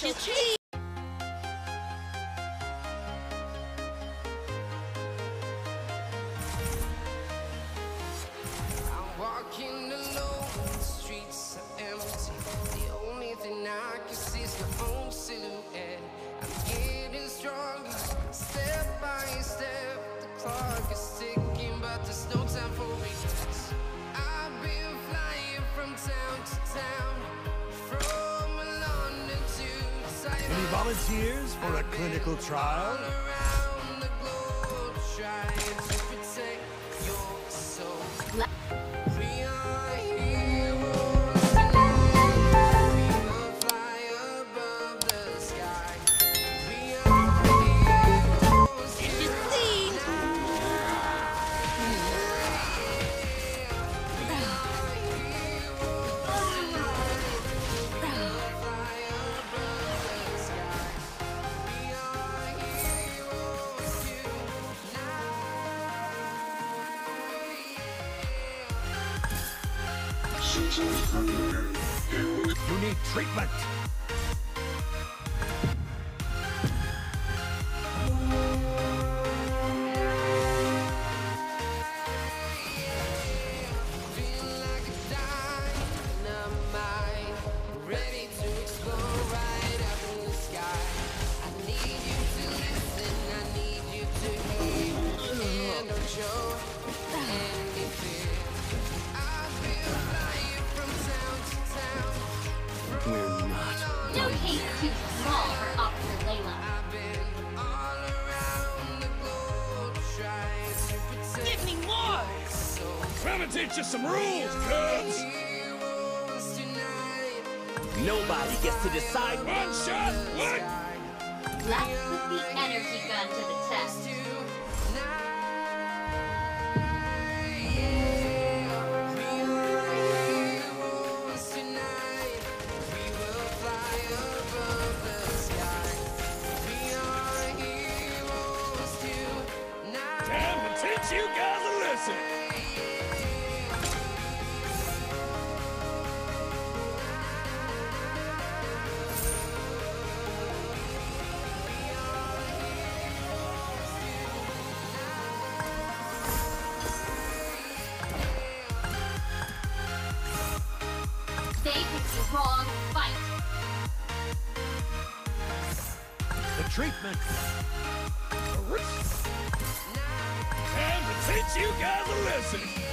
She's cheating. volunteers for a clinical trial? You need treatment! get you some rules, cubs! Nobody gets to decide one shot, what? Let's put the energy gun to the test. treatment. And teach you guys are listening,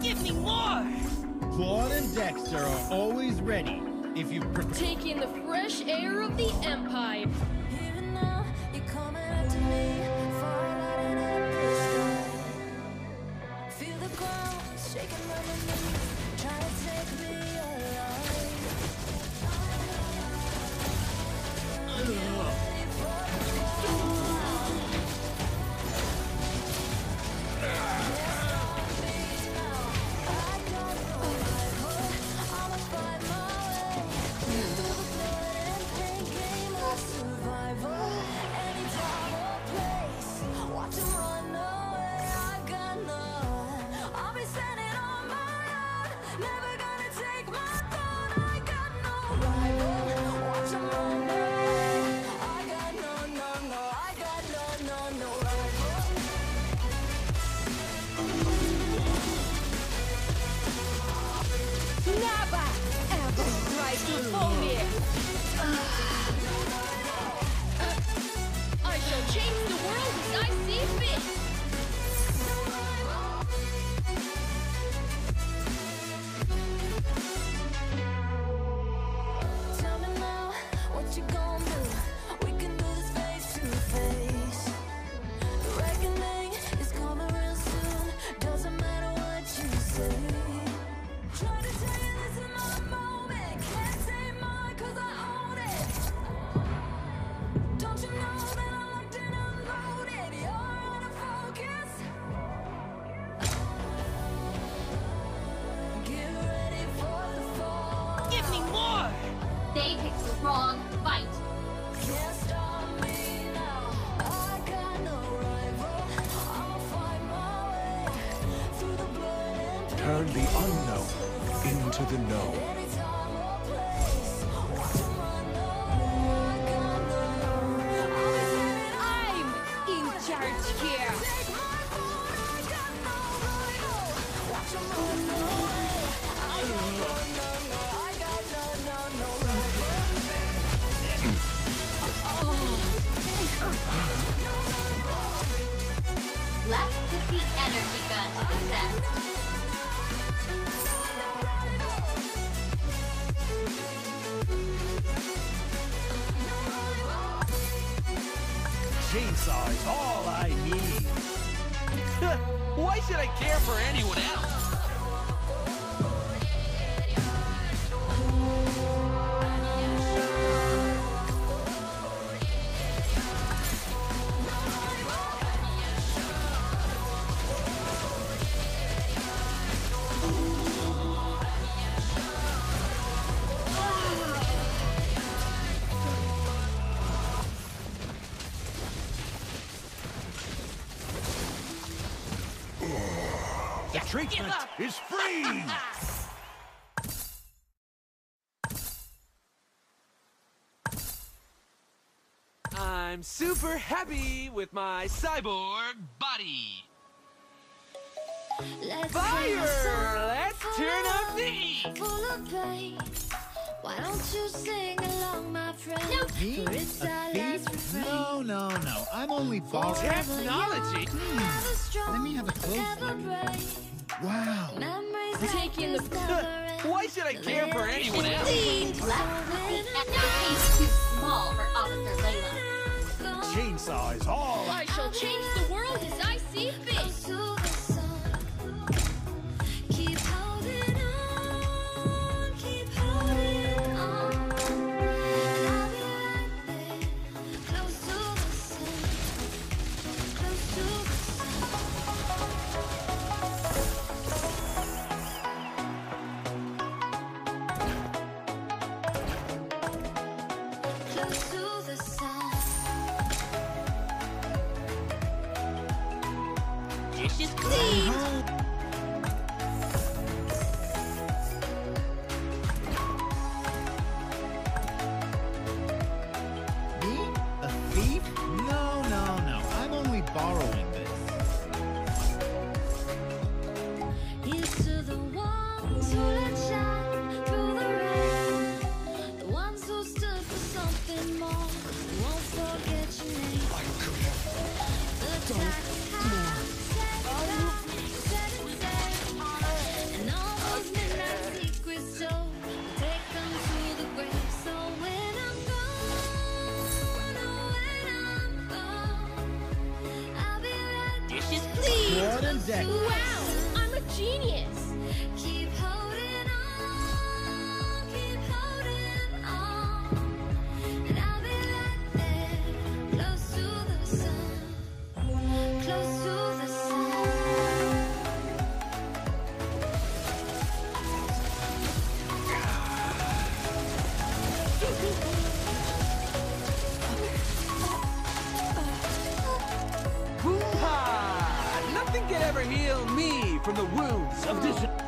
Give me more! Claude and Dexter are always ready if you... Take in the fresh air of the Empire. the unknown into the known. treatment is free! I'm super happy with my cyborg body. Let's Fire! Let's turn up the heat! Why don't you sing along, my friend? No, no, no. I'm only balling. Technology? Hmm. Let me have a close look. Wow. Taking the... Why should I care for anyone else? Black too small for Officer Layla. Chainsaw is all. I shall change the world as I see fit. and deck. from the wounds of this.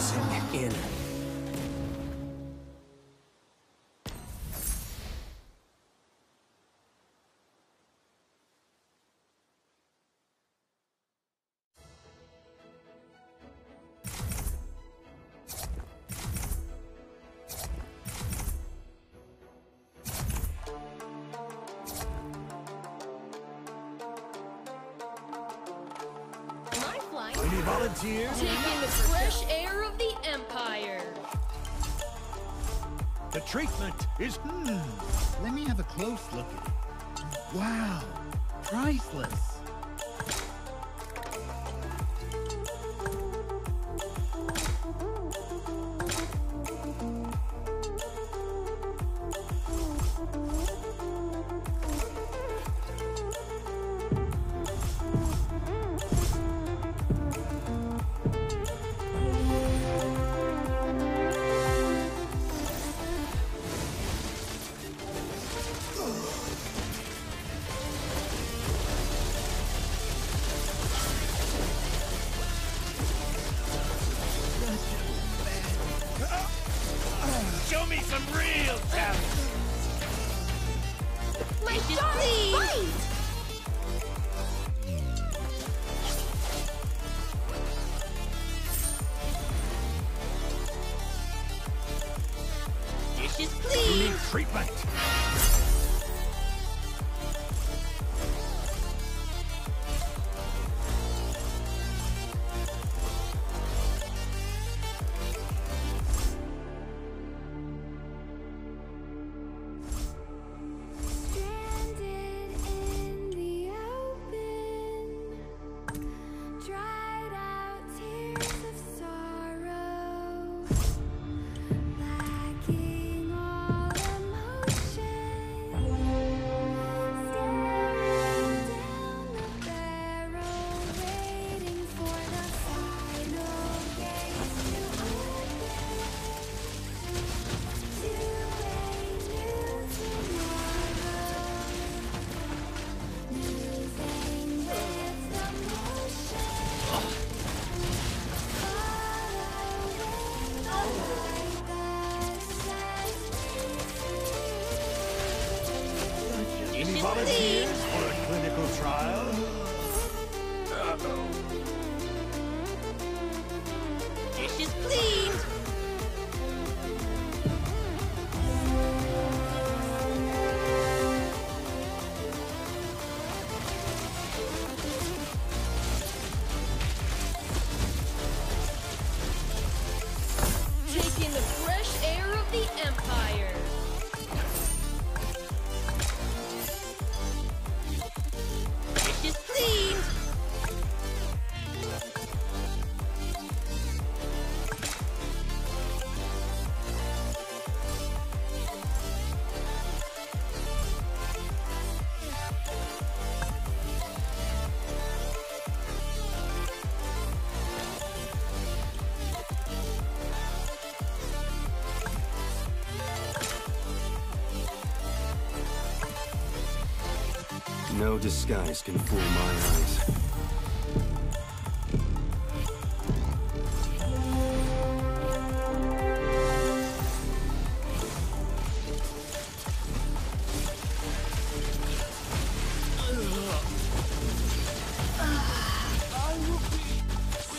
rising in Any volunteers? Taking the fresh air of the Empire. The treatment is... Hmm. Let me have a close look at it. Wow. Priceless. No disguise can fool my eyes.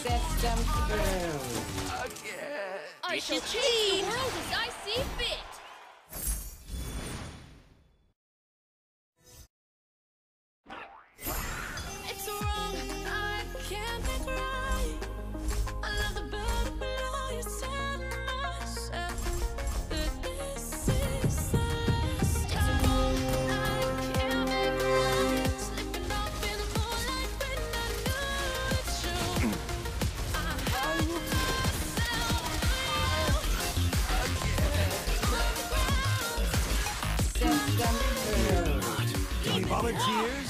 Set them down. Again. I shall change. cheers.